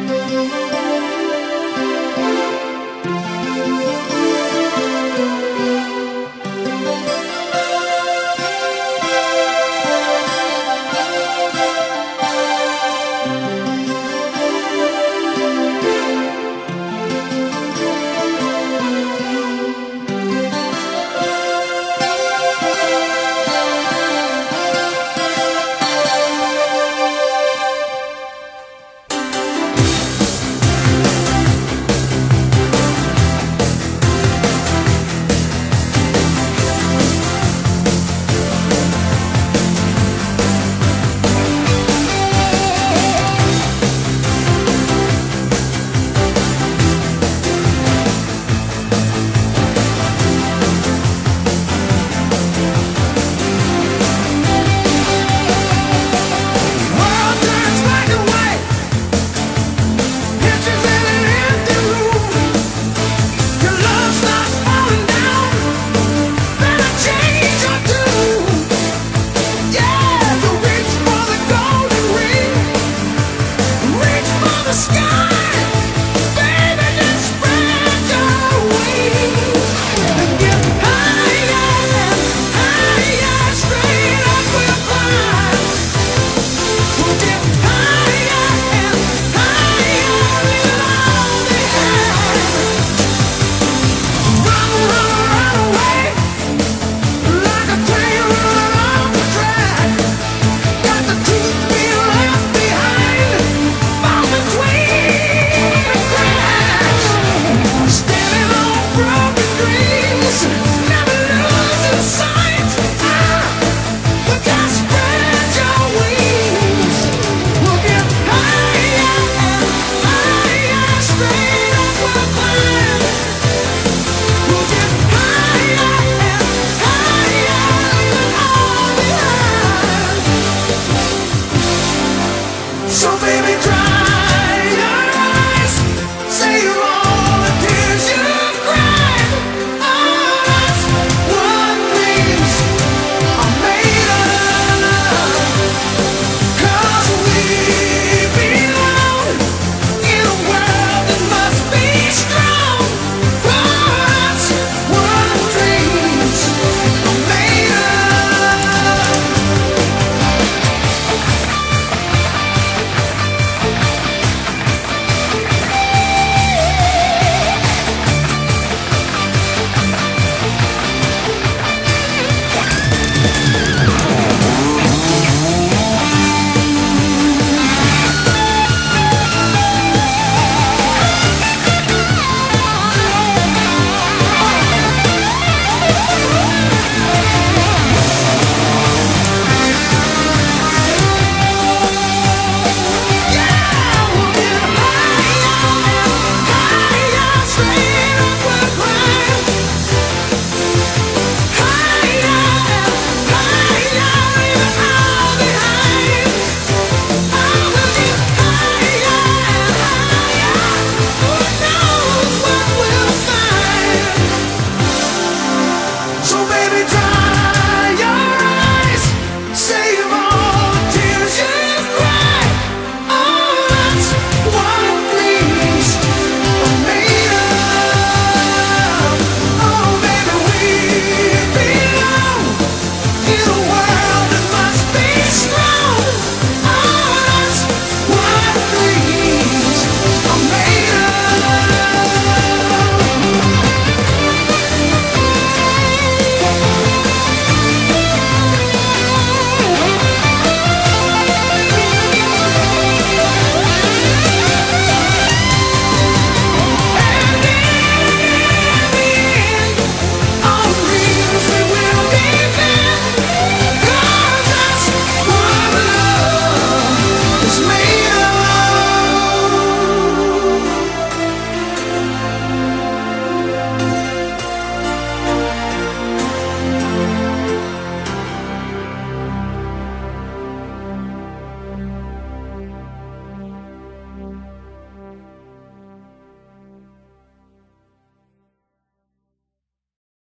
Música